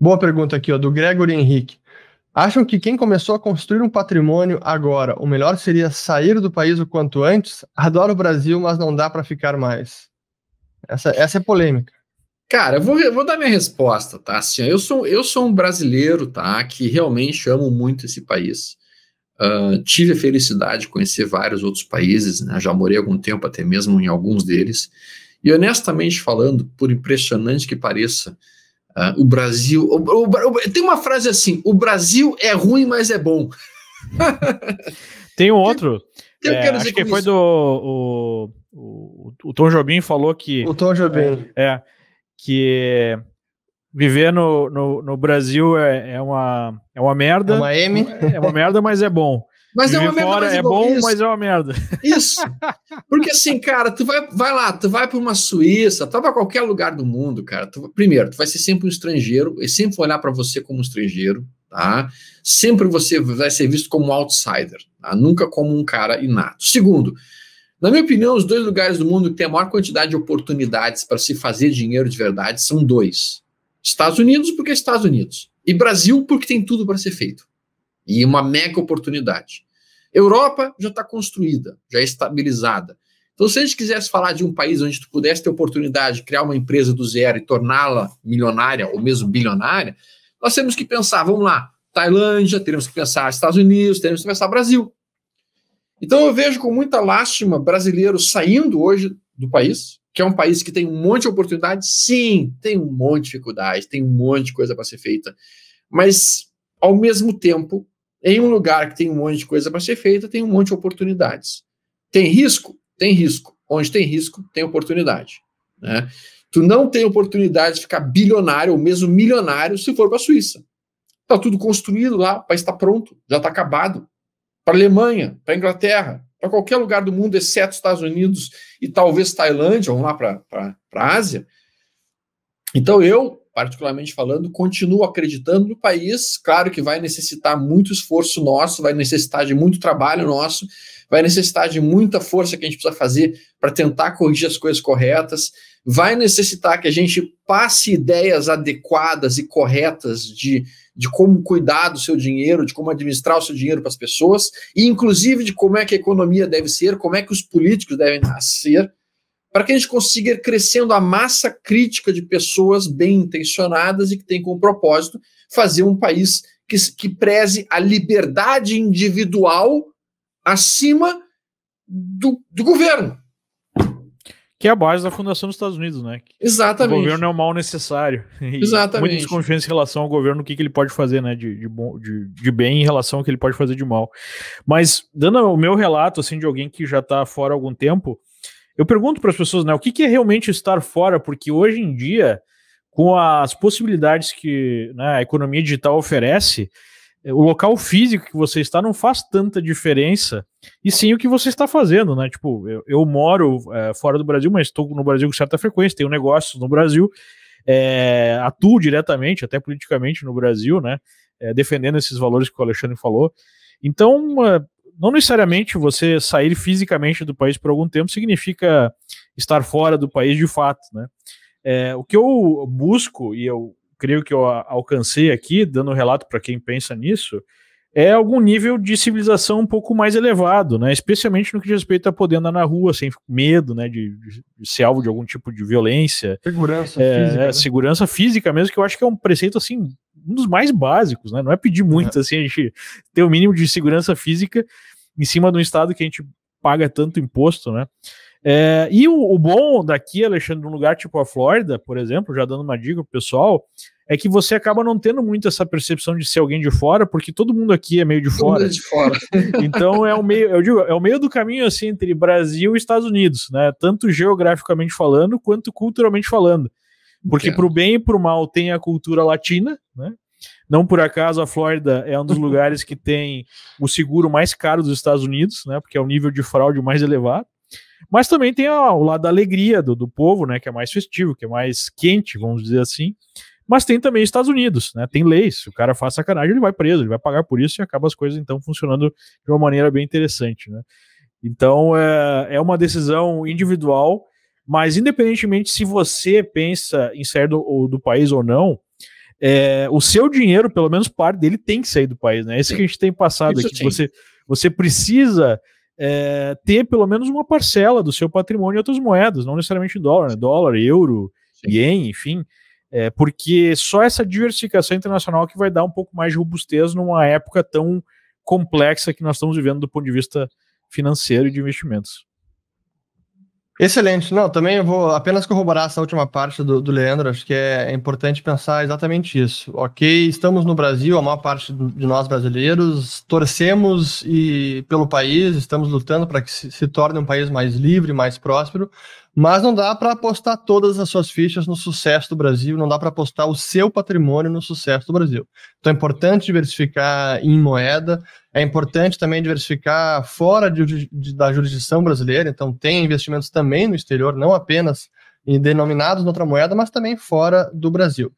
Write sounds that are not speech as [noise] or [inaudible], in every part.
Boa pergunta aqui, ó, do Gregory Henrique. Acham que quem começou a construir um patrimônio agora, o melhor seria sair do país o quanto antes? Adoro o Brasil, mas não dá para ficar mais. Essa, essa é polêmica. Cara, eu vou, eu vou dar minha resposta, tá? Assim, eu sou, eu sou um brasileiro, tá? Que realmente amo muito esse país. Uh, tive a felicidade de conhecer vários outros países, né? Já morei algum tempo, até mesmo em alguns deles. E honestamente falando, por impressionante que pareça, uh, o Brasil. O, o, o, tem uma frase assim: o Brasil é ruim, mas é bom. [laughs] tem um outro. Que, é, acho que foi isso? do. O, o, o Tom Jobim falou que. O Tom Jobim. É, é que viver no, no, no, Brasil é, é, uma, é uma merda. É uma M. É uma merda, mas é bom. Mas Viver é uma merda. Fora é bom, isso. mas é uma merda. Isso. Porque assim, cara, tu vai, vai lá, tu vai para uma Suíça, tu vai para qualquer lugar do mundo, cara. Tu, primeiro, tu vai ser sempre um estrangeiro, e sempre olhar para você como um estrangeiro, tá? Sempre você vai ser visto como um outsider, tá? nunca como um cara inato. Segundo, na minha opinião, os dois lugares do mundo que tem a maior quantidade de oportunidades para se fazer dinheiro de verdade são dois: Estados Unidos, porque é Estados Unidos, e Brasil, porque tem tudo para ser feito. E uma mega oportunidade. Europa já está construída, já é estabilizada. Então, se a gente quisesse falar de um país onde tu pudesse ter oportunidade de criar uma empresa do zero e torná-la milionária ou mesmo bilionária, nós temos que pensar, vamos lá, Tailândia, teremos que pensar Estados Unidos, teremos que pensar Brasil. Então eu vejo com muita lástima brasileiros saindo hoje do país, que é um país que tem um monte de oportunidades. Sim, tem um monte de dificuldades, tem um monte de coisa para ser feita. Mas, ao mesmo tempo, em um lugar que tem um monte de coisa para ser feita, tem um monte de oportunidades. Tem risco? Tem risco. Onde tem risco, tem oportunidade. Né? Tu não tem oportunidade de ficar bilionário ou mesmo milionário se for para a Suíça. Está tudo construído lá, o país está pronto, já está acabado para a Alemanha, para a Inglaterra, para qualquer lugar do mundo, exceto Estados Unidos e talvez Tailândia, vamos lá para a Ásia. Então, eu, particularmente falando, continuo acreditando no país. Claro que vai necessitar muito esforço nosso, vai necessitar de muito trabalho nosso, vai necessitar de muita força que a gente precisa fazer para tentar corrigir as coisas corretas, vai necessitar que a gente passe ideias adequadas e corretas de de como cuidar do seu dinheiro, de como administrar o seu dinheiro para as pessoas, e inclusive de como é que a economia deve ser, como é que os políticos devem ser, para que a gente consiga ir crescendo a massa crítica de pessoas bem intencionadas e que tem como propósito fazer um país que, que preze a liberdade individual acima do, do governo que é a base da fundação dos Estados Unidos, né? Exatamente. O governo é o mal necessário. [laughs] Exatamente. Muita desconfiança em relação ao governo, o que, que ele pode fazer, né? De, de, bom, de, de bem em relação ao que ele pode fazer de mal. Mas, dando o meu relato, assim, de alguém que já está fora há algum tempo, eu pergunto para as pessoas, né? O que, que é realmente estar fora? Porque hoje em dia, com as possibilidades que né, a economia digital oferece, o local físico que você está não faz tanta diferença, e sim o que você está fazendo, né? Tipo, eu, eu moro é, fora do Brasil, mas estou no Brasil com certa frequência, tenho negócios no Brasil, é, atuo diretamente, até politicamente no Brasil, né? É, defendendo esses valores que o Alexandre falou. Então, não necessariamente você sair fisicamente do país por algum tempo significa estar fora do país de fato, né? É, o que eu busco, e eu creio que eu alcancei aqui, dando relato para quem pensa nisso, é algum nível de civilização um pouco mais elevado, né? Especialmente no que diz respeito a poder andar na rua sem medo, né? De, de, de ser alvo de algum tipo de violência. Segurança é, física. É, né? Segurança física mesmo, que eu acho que é um preceito, assim, um dos mais básicos, né? Não é pedir muito, é. assim, a gente ter o mínimo de segurança física em cima de um estado que a gente paga tanto imposto, né? É, e o, o, bom daqui, Alexandre, num lugar tipo a Flórida, por exemplo, já dando uma dica pro pessoal, é que você acaba não tendo muito essa percepção de ser alguém de fora, porque todo mundo aqui é meio de fora. de fora. [laughs] então é o meio, eu digo, é o meio do caminho assim entre Brasil e Estados Unidos, né? Tanto geograficamente falando quanto culturalmente falando. Porque para o bem e para o mal tem a cultura latina, né? Não por acaso a Flórida é um dos [laughs] lugares que tem o seguro mais caro dos Estados Unidos, né? Porque é o nível de fraude mais elevado. Mas também tem ó, o lado da alegria do, do povo, né? Que é mais festivo, que é mais quente, vamos dizer assim. Mas tem também Estados Unidos, né? Tem leis. Se o cara faz sacanagem, ele vai preso, ele vai pagar por isso e acaba as coisas então funcionando de uma maneira bem interessante, né? Então é, é uma decisão individual, mas independentemente se você pensa em sair do, do país ou não, é, o seu dinheiro, pelo menos parte dele, tem que sair do país, né? Esse sim. que a gente tem passado Isso aqui. Você, você precisa é, ter pelo menos uma parcela do seu patrimônio em outras moedas, não necessariamente dólar, né? dólar, euro, sim. ien, enfim. É, porque só essa diversificação internacional que vai dar um pouco mais de robustez numa época tão complexa que nós estamos vivendo do ponto de vista financeiro e de investimentos. Excelente. Não, também eu vou apenas corroborar essa última parte do, do Leandro. Acho que é, é, importante pensar exatamente isso. Ok, estamos no Brasil, a maior parte de nós brasileiros torcemos e pelo país, estamos lutando para que se, se torne um país mais livre, mais próspero. Mas não dá para apostar todas as suas fichas no sucesso do Brasil, não dá para apostar o seu patrimônio no sucesso do Brasil. Então é importante diversificar em moeda, é importante também diversificar fora de, de, da jurisdição brasileira, então tem investimentos também no exterior, não apenas em denominados noutra moeda, mas também fora do Brasil.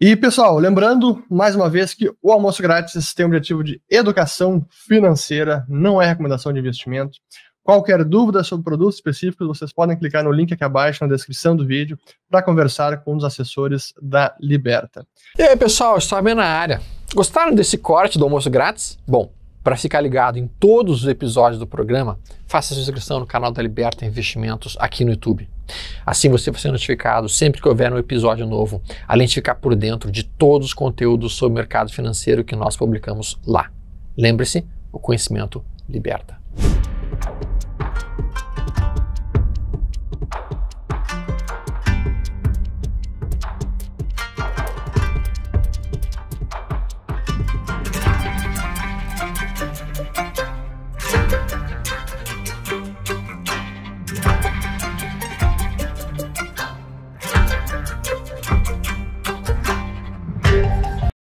E, pessoal, lembrando mais uma vez que o almoço grátis tem o objetivo de educação financeira, não é recomendação de investimento. Qualquer dúvida sobre produtos específicos, vocês podem clicar no link aqui abaixo na descrição do vídeo para conversar com dos assessores da Liberta. E aí, pessoal, estou bem na área. Gostaram desse corte do almoço grátis? Bom, para ficar ligado em todos os episódios do programa, faça sua inscrição no canal da Liberta Investimentos aqui no YouTube. Assim você vai ser notificado sempre que houver um episódio novo, além de ficar por dentro de todos os conteúdos sobre o mercado financeiro que nós publicamos lá. Lembre-se, o conhecimento liberta.